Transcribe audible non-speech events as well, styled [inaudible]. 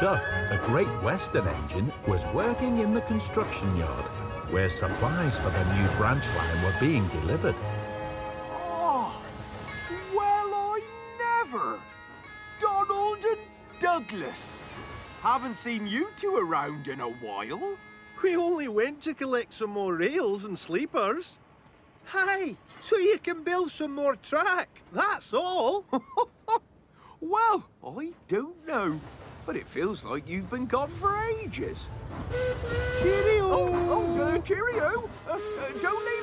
Duck, the Great Western engine, was working in the construction yard where supplies for the new branch line were being delivered. Oh, well, I never. Donald and Douglas. Haven't seen you two around in a while. We only went to collect some more rails and sleepers. Hi, so you can build some more track, that's all. [laughs] [laughs] well, I don't know, but it feels like you've been gone for ages. Cheerio! Oh, oh uh, cheerio! Uh, uh, don't leave